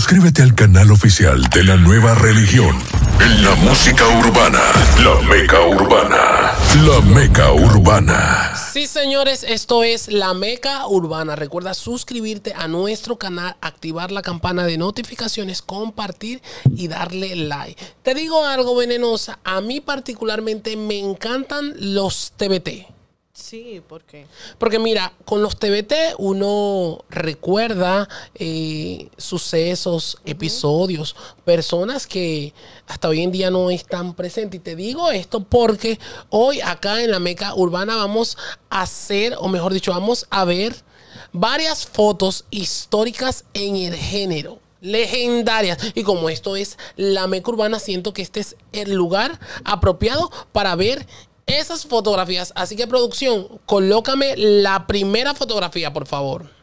Suscríbete al canal oficial de la nueva religión. En la música urbana, la meca urbana. La meca urbana. Sí, señores, esto es La Meca Urbana. Recuerda suscribirte a nuestro canal, activar la campana de notificaciones, compartir y darle like. Te digo algo venenosa, a mí particularmente me encantan los TBT. Sí, ¿por qué? Porque mira, con los TBT uno recuerda eh, sucesos, episodios, personas que hasta hoy en día no están presentes. Y te digo esto porque hoy acá en la Meca Urbana vamos a hacer, o mejor dicho, vamos a ver varias fotos históricas en el género legendarias. Y como esto es la Meca Urbana, siento que este es el lugar apropiado para ver esas fotografías. Así que producción, colócame la primera fotografía, por favor.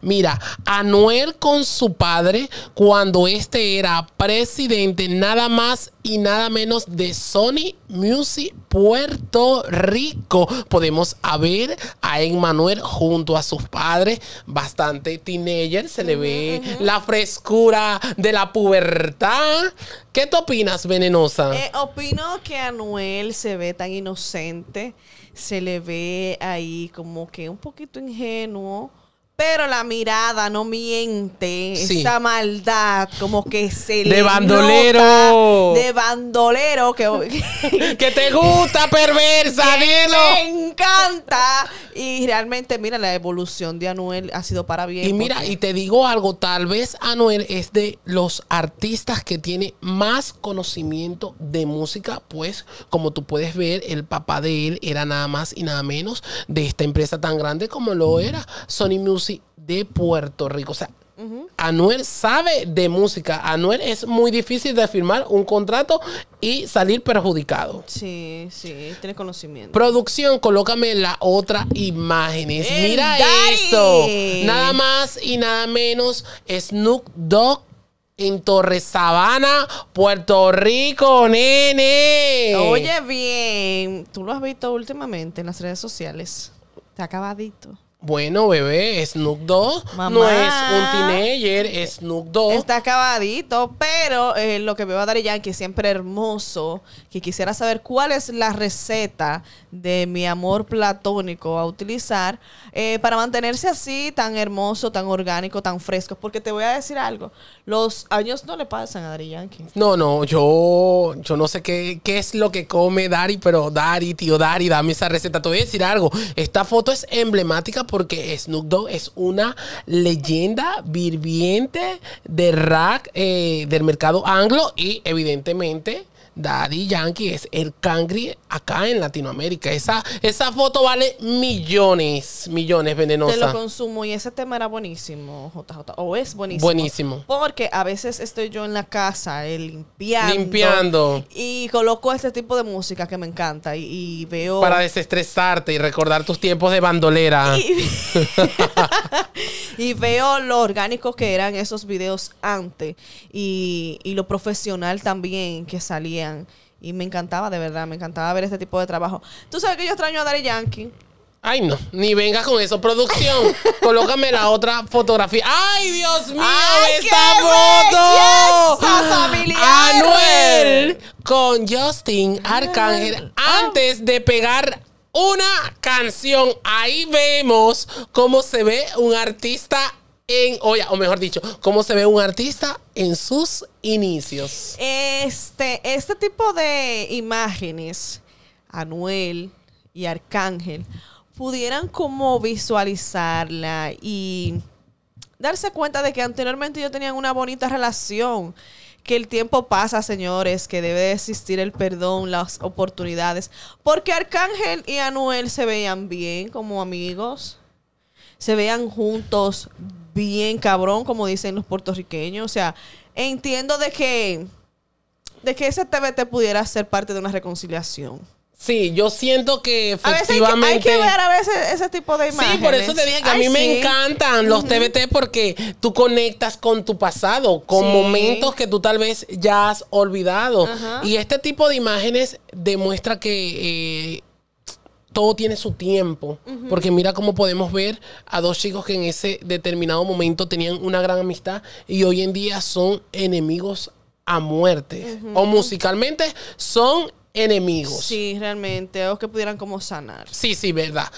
Mira, Anuel con su padre cuando este era presidente nada más y nada menos de Sony Music Puerto Rico. Podemos ver a Emmanuel junto a sus padres, bastante teenager, se le ve la frescura de la pubertad. ¿Qué tú opinas, Venenosa? Eh, opino que Anuel se ve tan inocente, se le ve ahí como que un poquito ingenuo pero la mirada no miente. Esa maldad, como que se le. De bandolero. de bandolero. Que, que te gusta, perversa, Me encanta. Y realmente, mira, la evolución de Anuel ha sido para bien. Y mira, y te digo algo, tal vez Anuel es de los artistas que tiene más conocimiento de música, pues como tú puedes ver, el papá de él era nada más y nada menos de esta empresa tan grande como lo era Sony Music de Puerto Rico. O sea, Anuel sabe de música. Anuel es muy difícil de firmar un contrato y salir perjudicado. Sí, sí, tiene conocimiento. Producción, colócame la otra imágenes. Mira esto. Nada más y nada menos. Snoop Dogg en Torre Sabana, Puerto Rico, nene. Oye, bien. ¿Tú lo has visto últimamente en las redes sociales? Está acabadito. Bueno, bebé, Snoop Dogg no es un teenager, Snoop Dogg. Está acabadito, pero eh, lo que veo a Dari Yankee siempre hermoso, que quisiera saber cuál es la receta de mi amor platónico a utilizar eh, para mantenerse así, tan hermoso, tan orgánico, tan fresco. Porque te voy a decir algo, los años no le pasan a Dari Yankee. No, no, yo, yo no sé qué, qué es lo que come Dari, pero Dari, tío Dari, dame esa receta. Te voy a decir algo, esta foto es emblemática porque Snoop Dogg es una leyenda viviente de rap eh, del mercado anglo y evidentemente Daddy Yankee es el cangri acá en Latinoamérica. Esa, esa foto vale millones, millones venenosa. Te lo consumo y ese tema era buenísimo, JJ. O es buenísimo. Buenísimo. Porque a veces estoy yo en la casa eh, limpiando. Limpiando. Y coloco este tipo de música que me encanta y, veo... Para desestresarte y recordar tus tiempos de bandolera. Y, veo lo orgánico que eran esos videos antes y, y lo profesional también que salía y me encantaba, de verdad, me encantaba ver este tipo de trabajo. Tú sabes que yo extraño a Daddy Yankee. Ay, no, ni vengas con eso. Producción, colócame la otra fotografía. ¡Ay, Dios mío! ¡Esta foto! Anuel con Justin Arcángel antes de pegar una canción. Ahí vemos cómo se ve un artista o mejor dicho, cómo se ve un artista en sus inicios. Este, este tipo de imágenes, Anuel y Arcángel, pudieran como visualizarla y darse cuenta de que anteriormente ellos tenían una bonita relación que el tiempo pasa, señores, que debe existir el perdón, las oportunidades, porque Arcángel y Anuel se veían bien como amigos, se veían juntos bien cabrón, como dicen los puertorriqueños. O sea, entiendo de que, de que ese TBT pudiera ser parte de una reconciliación. Sí, yo siento que efectivamente. hay, que, ver a veces ese tipo de imágenes. Sí, por eso te dije que a mí me encantan los TBT porque tú conectas con tu pasado, con momentos que tú tal vez ya has olvidado. Y este tipo de imágenes demuestra que eh, todo tiene su tiempo. Porque mira cómo podemos ver a dos chicos que en ese determinado momento tenían una gran amistad y hoy en día son enemigos a muerte. O musicalmente son enemigos. Sí, realmente. O que pudieran como sanar. Sí, sí, verdad.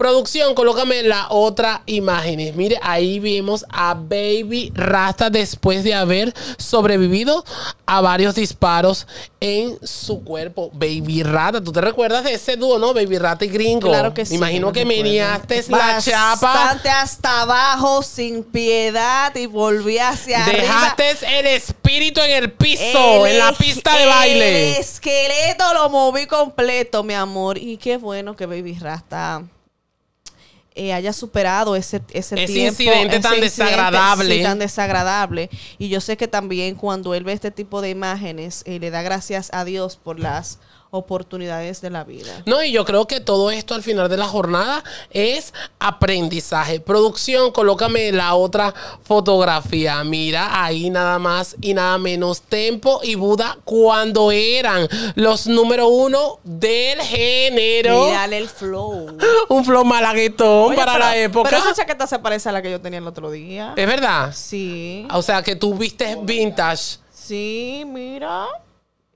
Producción, colócame la otra imagen. Mire, ahí vimos a Baby Rasta después de haber sobrevivido a varios disparos en su cuerpo. Baby Rasta, ¿tú te recuerdas de ese dúo, no? Baby Rasta y Gringo. Claro que sí, Me imagino me que meneaste la chapa. Bastante hasta abajo, sin piedad, y volví hacia arriba. Dejaste el espíritu en el piso, El en la pista de baile. El esqueleto lo moví completo, mi amor. Y qué bueno que Baby Rasta eh, haya superado ese, ese, Ese tiempo, incidente tan desagradable. sí, tan desagradable. Y yo sé que también cuando él ve este tipo de imágenes, eh, le da gracias a Dios por las oportunidades de la vida. No, y yo creo que todo esto al final de la jornada es aprendizaje. Producción, colócame la otra fotografía. Mira, ahí nada más y nada menos Tempo y Buda cuando eran los número uno del género. Mírale el flow. Un flow malaguetón Oye, para pero- la época. Pero esa chaqueta se parece a la que yo tenía el otro día. Es verdad. Sí. O sea que tú viste vintage. Sí, mira.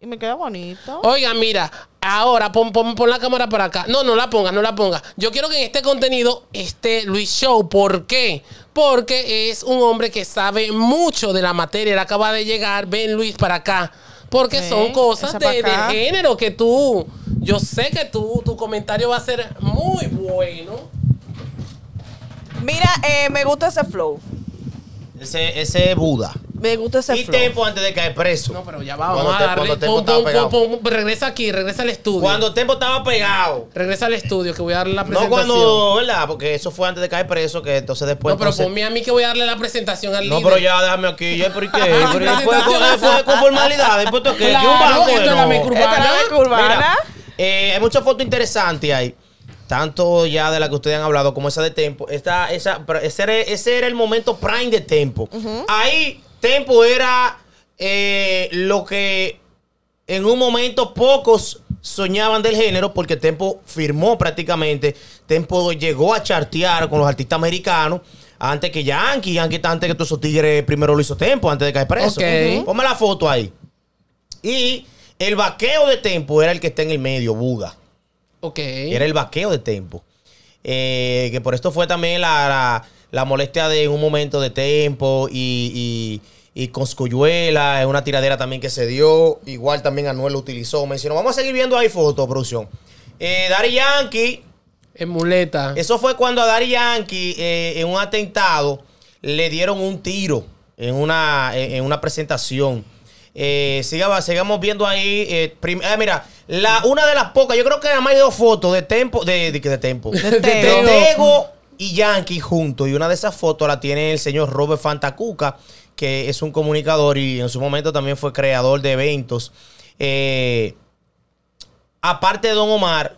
Y me queda bonito. Oiga, mira, ahora pon, pon- pon la cámara para acá. No, no la pongas, no la pongas. Yo quiero que en este contenido esté Luis Show. ¿Por qué? Porque es un hombre que sabe mucho de la materia. Él acaba de llegar. Ven, Luis, para acá. Porque son cosas de, género que tú. Yo sé que tú, tu comentario va a ser muy bueno. Mira, eh, me gusta ese flow. Ese, ese es Buda. Me gusta ese Y flow. Tempo antes de caer preso. No, pero ya va, Cuando vamos a te- darle. cuando Tempo Pon, estaba pon, pegado. pon, pon, regresa aquí, regresa al estudio. Cuando Tempo estaba pegado. Regresa al estudio que voy a darle la No presentación. cuando, ¿verdad? Porque eso fue antes de caer preso, que entonces después. no, pero entonces- ponme a mí que voy a darle la presentación al No, líder. pero ya déjame aquí, ya, ¿por qué? Pero después con, formalidad, después tú que Claro, un banco, esto es la. Esta es urbana. Mira, eh, hay muchas fotos interesantes ahí. Tanto ya de la que ustedes han hablado como esa de Tempo. Esta, esa, pero ese, era, ese era el momento prime de Tempo. Ahí Tempo era eh, lo que en un momento pocos soñaban del género porque Tempo firmó prácticamente. Tempo llegó a chartear con los artistas americanos. Antes que Yankee, Yankee antes que todos esos tigres primero lo hizo Tempo antes de caer preso. Ok. Ujú. Ponme la foto ahí. Y el vaqueo de Tempo era el que está en el medio, Buda. Ok. Era el vaqueo de Tempo. Eh, que por esto fue también la, la- la molestia de un momento de Tempo y, y, y Coscuyuela, es una tiradera también que se dio. Igual también Anuel lo utilizó. Mencionó. Vamos a seguir viendo ahí fotos, producción. Eh, Daddy Yankee. En muleta. Eso fue cuando a Daddy Yankee, eh, en un atentado, le dieron un tiro en una, en, en una presentación. Eh, siga- sigamos viendo ahí. eh, prim- ah, mira, la, una de las pocas, yo creo que nada más hay dos fotos de Tempo, de, de, de Tempo, de. Tego y Yankee juntos. Y una de esas fotos la tiene el señor Robert Fantacuca, que es un comunicador y en su momento también fue creador de eventos. Eh, aparte de Don Omar,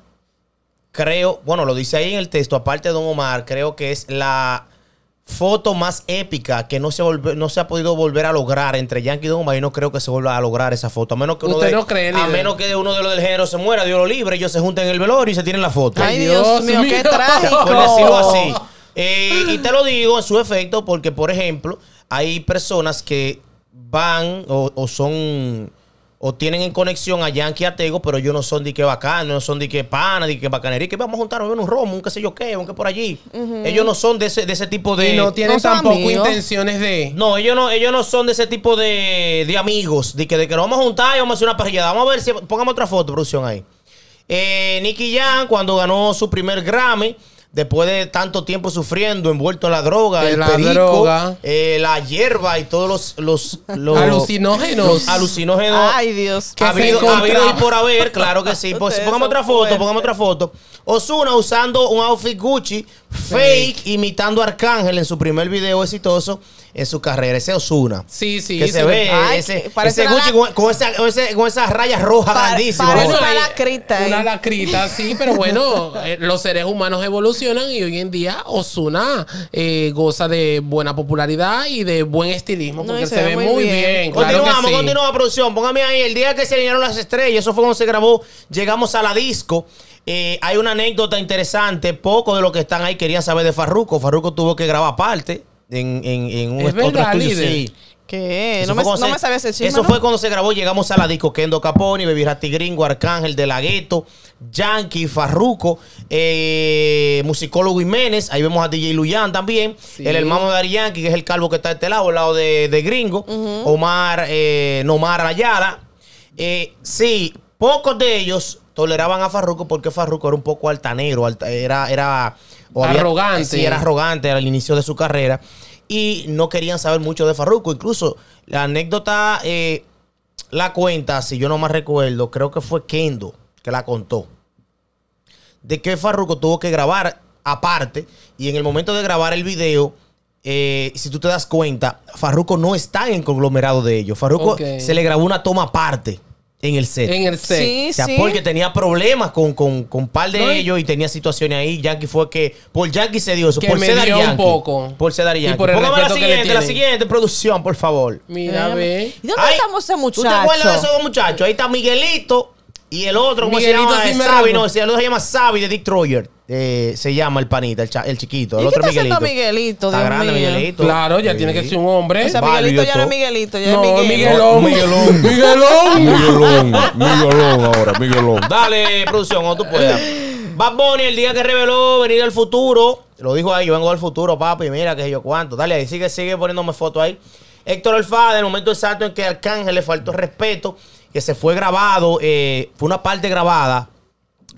creo, bueno, lo dice ahí en el texto, aparte de Don Omar, creo que es la foto más épica que no se, volve- no se ha podido volver a lograr entre Yankee y Don Omar. Y no creo que se vuelva a lograr esa foto. A menos que uno, ¿Usted de, no cree, a menos que uno de los del género se muera, Dios lo libre, ellos se junten en el velorio y se tienen la foto. Ay, Dios, Dios mío, qué trágico. Por decirlo así. Eh, y te lo digo en su efecto porque, por ejemplo, hay personas que van o, o son o tienen en conexión a Yankee y a Tego, pero ellos no son de que bacán, no son de que pana, de que bacanería, que vamos a juntar a beber un romo, un qué sé yo qué, un que por allí. Ellos no son de ese, de ese tipo de... y no tienen no tampoco amigos. intenciones de. No, ellos no, ellos no son de ese tipo de, de amigos, de que, de que nos vamos a juntar y vamos a hacer una parrillada. Vamos a ver si pongamos otra foto, producción ahí. Eh, Nicky Jam, cuando ganó su primer Grammy, después de tanto tiempo sufriendo, envuelto en la droga, En el la perico, droga. eh, la hierba y todos los, los, los- Alucinógenos. los alucinógenos. Ay, Dios. Que Ha habido, ha habido y por haber, claro que sí. Pues, pongamos otra foto, fuertes. pongamos otra foto. Osuna usando un outfit Gucci fake, imitando a Arcángel en su primer video exitoso en su carrera. Ese Osuna. Sí, sí. que se ve Ay, ese, Gucci la- con, con esa, con, ese- con esas rayas rojas Pa- grandísimas. parece una lacrita, Una lacrita, sí, pero bueno, eh, los seres humanos evolucionan y hoy en día Osuna eh, goza de buena popularidad y de buen estilismo porque se, ve muy bien. claro Continuamos, sí. continuamos, producción. Póngame ahí, el día que se alinearon las estrellas, eso fue cuando se grabó, llegamos a la disco. Eh, hay una anécdota interesante, poco de los que están ahí querían saber de Farruko. Farruko tuvo que grabar parte en, en, en un Es otro verdad, estudio. líder. Sí. ¿Qué? Eso No me, no se- me sabía ese chisme, Eso ¿no? fue cuando se grabó, llegamos a la disco Kendo Caponi, Baby Rati Gringo, Arcángel de la Gueto, Yankee, Farruko, eh, Musicólogo Jiménez, ahí vemos a DJ Luyan también, Sí. el hermano de Ari Yankee, que es el calvo que está de este lado, al lado de, de Gringo, Omar, eh, Nomar Ayala. Eh, sí, pocos de ellos toleraban a Farruko porque Farruko era un poco altanero, alta- era, era o Arrogante. Sí, era arrogante al inicio de su carrera y no querían saber mucho de Farruko. Incluso la anécdota eh, la cuenta, si yo no más recuerdo, creo que fue Kendo que la contó. De que Farruko tuvo que grabar aparte y en el momento de grabar el video, eh, si tú te das cuenta, Farruko no está en el conglomerado de ellos. Farruko se le grabó una toma aparte en el set. En el set. Sí, O sea, sí. porque tenía problemas con, con, con un par de No, ellos y tenía situaciones ahí. Yankee fue que. Por Yankee se dio eso. Que por me ser Daddy dio un Yankee. poco. Por ser Daddy Y Yankee. por el Póngame la siguiente, la siguiente producción, por favor. Mira, ve. ¿Y dónde Ay, estamos ese ¿Tú te acuerdas de muchacho? esos dos muchachos? Ahí está Miguelito y el otro, ¿cómo Miguelito se llama? Sabi, no, el otro se llama Sabi de Dick Troyer. Eh, se llama el panita, el, cha- el chiquito. El ¿Y qué otro está haciendo Miguelito. Miguelito? Está Dios grande mío? Miguelito. Claro, ya Sí. tiene que ser un hombre. O sea, Miguelito ya no es. Miguelito, ya no, es Miguel. Miguelón. Miguelón. Miguelón. Miguelón, Miguelón ahora, Miguelón. Dale, producción, cuando tú puedas. Bad Bunny, el día que reveló venir al futuro, lo dijo ahí, yo vengo al futuro, papi, mira que yo cuánto. Dale ahí, sigue, sigue poniéndome foto ahí. Héctor Alfada, en el momento exacto en que a Arcángel le faltó respeto, que se fue grabado, eh, fue una parte grabada.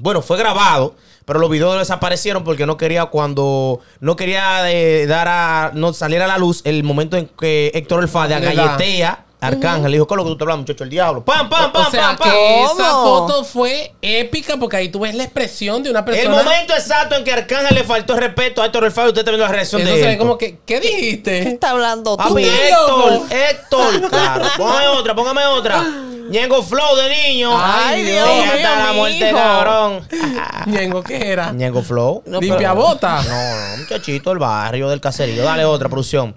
Bueno, fue grabado, pero los videos desaparecieron porque no quería cuando no quería eh, dar a no salir a la luz el momento en que Héctor Alfada Le da. galletea a Arcángel. Le dijo, ¿qué es lo que tú te hablas, muchacho? El diablo. ¡Pam, pam, pam, o sea, pam, pam! que esa foto fue épica porque ahí tú ves la expresión de una El persona. momento exacto en que Arcángel le faltó el respeto a Héctor El Fabio, usted está viendo la reacción Eso de él. como que, ¿qué ¿Qué dijiste? está hablando tú? Papi, Héctor, loco. Héctor, claro. Póngame otra, póngame otra. Ñengo Flow de niño. Ay, Dios mío, hasta la muerte, hijo. cabrón. Ñengo, ¿qué era? Ñengo Flow. No, Limpia pero- bota. No, no, muchachito del barrio, del caserío. Dale otra producción.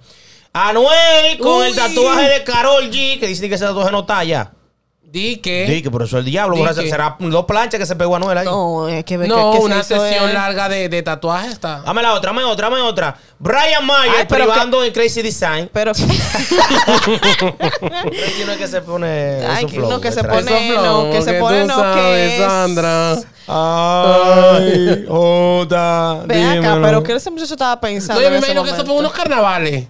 Anuel con el tatuaje de Carol G, que dice que ese tatuaje no talla. Di que. Sí, que por eso el diablo. Di que- será dos planchas que se pegó Anuel ahí. No, es que ve no, que, que una sesión él. larga de, de tatuaje está. Dame la otra, dame otra, dame otra. Brian Mayer Ay, pero privando en Crazy Design. Pero Crazy no es que se pone. Ay, flow no, que se pone- Eso, no, que se pone, no, sabes, que es- Sandra. Ay, Jota. Ve acá, pero ¿qué ese muchacho estaba pensando? No, yo me imagino que eso fue unos carnavales.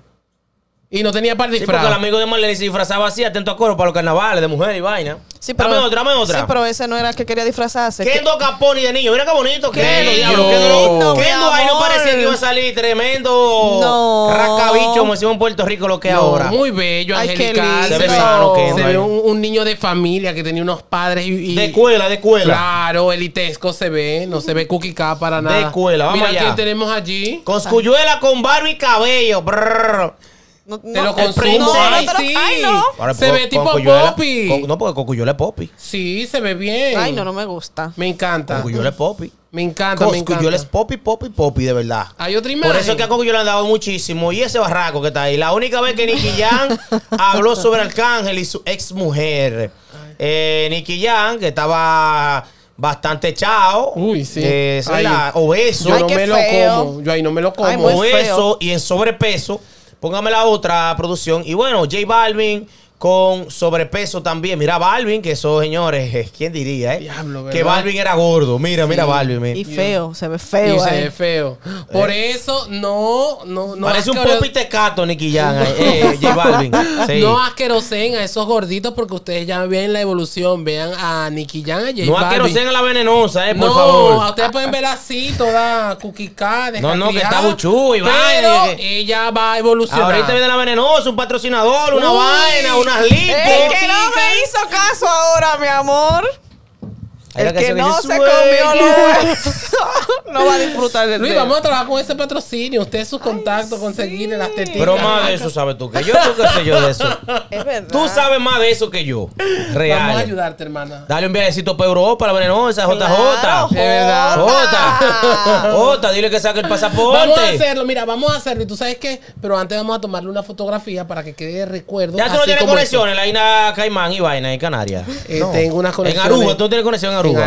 Y no tenía par de Sí, porque el disfraz. amigo de Marlene se disfrazaba así, atento a coro para los carnavales de mujer y vaina. Sí, pero, dame otra, dame otra. Sí, pero ese no era el que quería disfrazarse. que- Kendo Caponi de niño. Mira qué bonito. Qué Kendo, diablo. Kendo, ahí no parecía que iba a salir tremendo No. rascabicho, como decimos en Puerto Rico, lo que es No, ahora. Muy bello, Ay, angelical. Se ve, ve sano, Kendo se ve un, un niño de familia que tenía unos padres y. y- De escuela, de escuela. Claro, elitesco se ve. No se ve cookie para nada. escuela, vamos Mira allá. quién tenemos allí. Coscuyuela con barba y cabello. Brrr. No, Te no, lo consumo. Ay, sí. Ay, no. Ahora, Se ve tipo Poppy. No, porque Cocuyuela es Poppy. Sí, se ve bien. Ay, no, no me gusta. Me encanta. Cocuyuela es Poppy. Me encanta, me encanta. Coscuyuela es Poppy, Poppy, Poppy, de verdad. Hay otra imagen. Por eso es que a Coco yo le han dado muchísimo. Y ese barraco que está ahí. La única vez que Nicky Jam habló sobre Arcángel y su ex mujer. Eh, Nicky Jam, que estaba bastante echado. Uy, sí. Eh, Ay, verdad, obeso. Yo Ay, no qué me lo feo. como. Yo ahí no me lo como. Ay, muy obeso feo. y en sobrepeso. Póngame la otra producción. Y bueno, J Balvin con sobrepeso también. Mira Balvin, que eso, señores, eh, ¿quién diría, eh? Diablo, que Balvin era gordo. Mira, mira Balvin. mira. Y feo, se ve feo. Y se eh. ve feo. Por eso, no, no, no. Parece un popi tecato, Nicky Jam, eh, eh, J Balvin. Sí. No asquerosen a esos gorditos porque ustedes ya ven la evolución. Vean a Nicky Jam, a J No Balvin. asqueroseen a la venenosa, eh, por no, favor. a ustedes pueden ver así, toda cuquicada. No, no, que está buchú y Pero ella va a evolucionar. Ahorita viene la venenosa, un patrocinador, una Uy. vaina, unas limpias. que no me hizo caso ahora, mi amor. El que no dice, se comió lo no va a disfrutar del Luis, vamos a trabajar con ese patrocinio. Usted sus contactos, conseguirle las tetillas. Pero más de eso sabes tú que yo. ¿Tú qué sé yo de eso? Es verdad. Tú sabes más de eso que yo. Real. Vamos a ayudarte, hermana. Dale un viajecito para Europa, la venenosa, JJ. Claro, De verdad. Jota. Jota, dile que saque el pasaporte. Vamos a hacerlo, mira, vamos a hacerlo. ¿Y tú sabes qué? Pero antes vamos a tomarle una fotografía para que quede de recuerdo. Ya tú no tienes en la isla Caimán y vaina en Canarias. Eh, No. tengo unas En conexiones. Aruba, tú no tienes conexión en esto. En Aruba.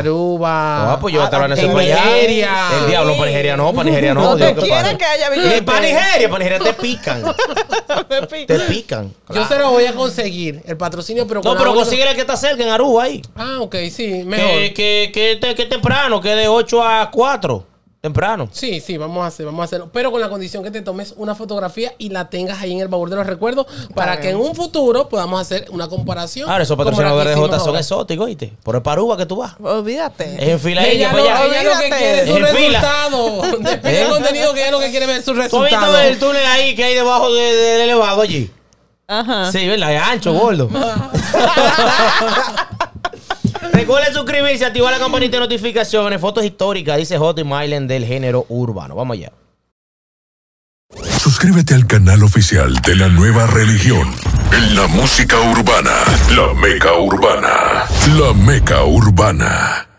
Aruba. Ah, pues yo te van a hacer en para. Nigeria. El diablo, para Nigeria no, para Nigeria no. Donde Dios, ¿qué quiera pasa? que haya Ni billete. para Nigeria, para Nigeria te pican. te pican. Yo se lo voy a conseguir, el patrocinio, pero No, con pero consigue el que está cerca en Aruba ahí. Ah, ok, sí, mejor. Que, que, que, te- que temprano, que de 8 a 4. Temprano. Sí, sí, vamos a hacer, vamos a hacerlo. Pero con la condición que te tomes una fotografía y la tengas ahí en el baúl de los recuerdos para que en un futuro podamos hacer una comparación. Ahora, esos patrocinadores de J son exóticos, ¿oíste? Por el Paruba que tú vas. Olvídate. Es en fila Ella, ella no, ella lo que quiere es contenido que ella lo que quiere ver su ¿Tú has visto resultado. el túnel ahí que hay debajo de- del elevado allí? Ajá. Sí, ¿verdad? Es ancho, gordo. Recuerden suscribirse, activar la campanita de notificaciones, fotos históricas, dice J. Mylen del género urbano. Vamos allá. Suscríbete al canal oficial de la nueva religión. En la música urbana, la meca urbana. La meca urbana.